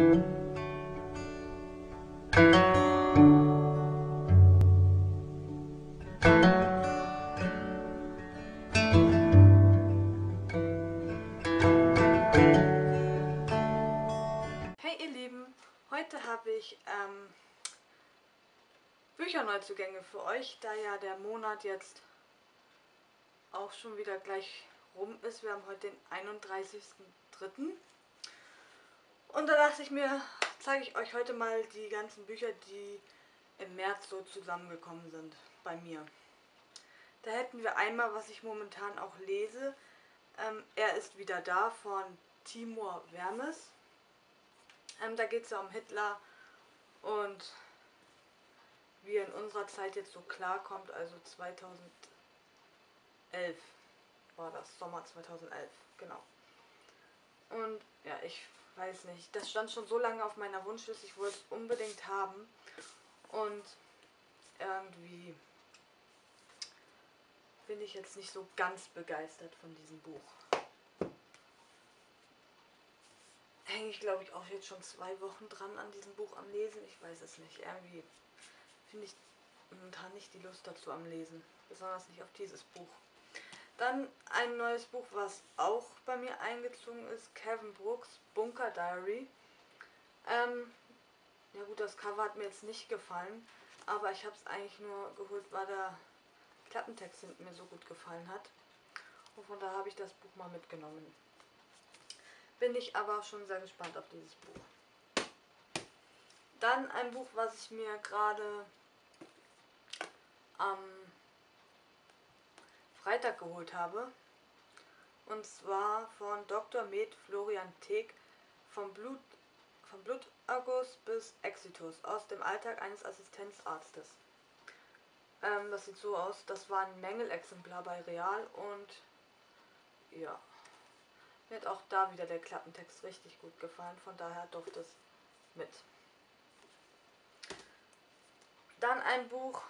Hey ihr Lieben, heute habe ich ähm, Bücherneuzugänge für euch, da ja der Monat jetzt auch schon wieder gleich rum ist. Wir haben heute den 31.03. Dachte ich mir, zeige ich euch heute mal die ganzen Bücher, die im März so zusammengekommen sind bei mir. Da hätten wir einmal, was ich momentan auch lese, ähm, Er ist wieder da von Timur Wermes. Ähm, da geht es ja um Hitler und wie er in unserer Zeit jetzt so klarkommt, also 2011 war das, Sommer 2011, genau. Und ja, ich weiß nicht, das stand schon so lange auf meiner Wunschliste, ich wollte es unbedingt haben. Und irgendwie bin ich jetzt nicht so ganz begeistert von diesem Buch. Hänge ich glaube ich auch jetzt schon zwei Wochen dran an diesem Buch am Lesen, ich weiß es nicht, irgendwie finde ich momentan nicht die Lust dazu am Lesen, besonders nicht auf dieses Buch. Dann ein neues Buch, was auch bei mir eingezogen ist, Kevin Brooks Bunker Diary. Ähm, ja gut, das Cover hat mir jetzt nicht gefallen, aber ich habe es eigentlich nur geholt, weil der Klappentext mir so gut gefallen hat. Und von daher habe ich das Buch mal mitgenommen. Bin ich aber schon sehr gespannt auf dieses Buch. Dann ein Buch, was ich mir gerade am Freitag geholt habe. Und zwar von Dr. Med Florian Teek vom Blut, vom Bluterguss bis Exitus aus dem Alltag eines Assistenzarztes. Ähm, das sieht so aus, das war ein Mängelexemplar bei Real und ja, mir hat auch da wieder der Klappentext richtig gut gefallen, von daher durfte es mit. Dann ein Buch,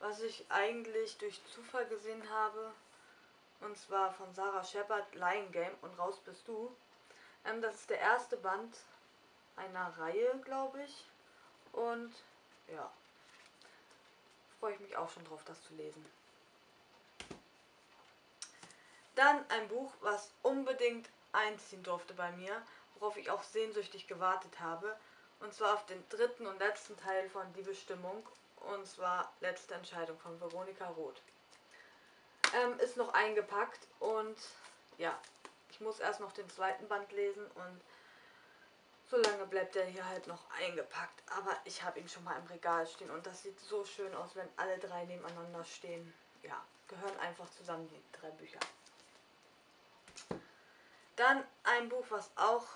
was ich eigentlich durch Zufall gesehen habe. Und zwar von Sarah Shepard, Lion Game und Raus bist du. Ähm, das ist der erste Band einer Reihe, glaube ich. Und ja, freue ich mich auch schon drauf, das zu lesen. Dann ein Buch, was unbedingt einziehen durfte bei mir, worauf ich auch sehnsüchtig gewartet habe. Und zwar auf den dritten und letzten Teil von Die Bestimmung und zwar Letzte Entscheidung von Veronika Roth. Ähm, ist noch eingepackt und ja, ich muss erst noch den zweiten Band lesen und so lange bleibt er hier halt noch eingepackt. Aber ich habe ihn schon mal im Regal stehen und das sieht so schön aus, wenn alle drei nebeneinander stehen. Ja, gehören einfach zusammen, die drei Bücher. Dann ein Buch, was auch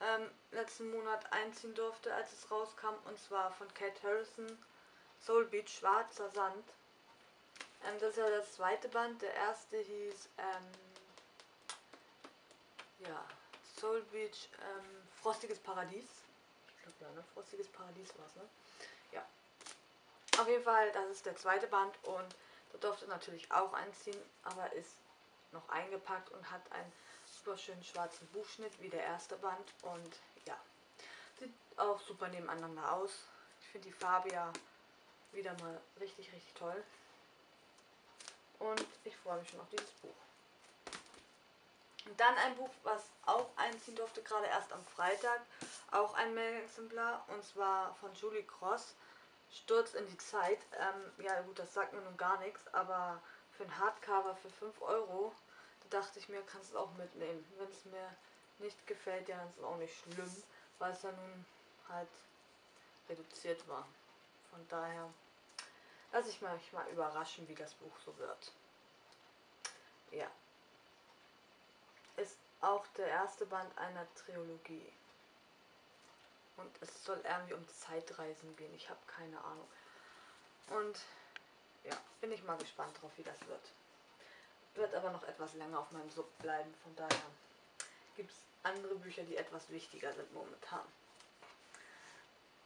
ähm, letzten Monat einziehen durfte, als es rauskam, und zwar von Kate Harrison, Soul Beach Schwarzer Sand. Ähm, das ist ja das zweite Band. Der erste hieß ähm, ja, Soul Beach ähm, Frostiges Paradies. Ich glaube ja, ne? Frostiges Paradies war es, ne? Ja. Auf jeden Fall, das ist der zweite Band und da durfte natürlich auch einziehen, aber ist noch eingepackt und hat einen super schönen schwarzen Buchschnitt wie der erste Band und ja, sieht auch super nebeneinander aus. Ich finde die Farbe ja wieder mal richtig, richtig toll. Und ich freue mich schon auf dieses Buch. Und dann ein Buch, was auch einziehen durfte, gerade erst am Freitag. Auch ein Mail-Exemplar. Und zwar von Julie Cross. Sturz in die Zeit. Ähm, ja gut, das sagt mir nun gar nichts. Aber für ein Hardcover für 5 Euro, da dachte ich mir, kannst du es auch mitnehmen. Wenn es mir nicht gefällt, ja, dann ist es auch nicht schlimm. Weil es ja nun halt reduziert war. Von daher lasse ich mich mal überraschen, wie das Buch so wird. Ja. Ist auch der erste Band einer Trilogie. Und es soll irgendwie um Zeitreisen gehen. Ich habe keine Ahnung. Und ja, bin ich mal gespannt drauf, wie das wird. Wird aber noch etwas länger auf meinem Sub bleiben. Von daher gibt es andere Bücher, die etwas wichtiger sind momentan.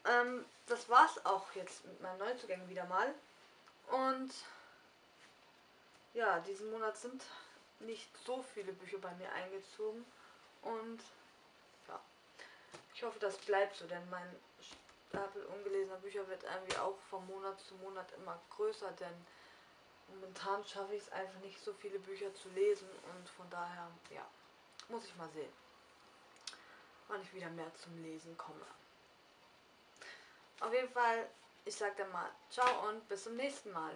Ähm, das war's auch jetzt mit meinen Neuzugängen wieder mal. Und ja, diesen Monat sind nicht so viele Bücher bei mir eingezogen. Und ja, hoffe, das bleibt so, denn mein Stapel ungelesener Bücher wird irgendwie auch von Monat zu Monat immer größer, denn momentan schaffe ich es einfach nicht, so viele Bücher zu lesen und von daher, ja, muss ich mal sehen, wann ich wieder mehr zum Lesen komme. Auf jeden Fall, ich sage dann mal ciao und bis zum nächsten Mal.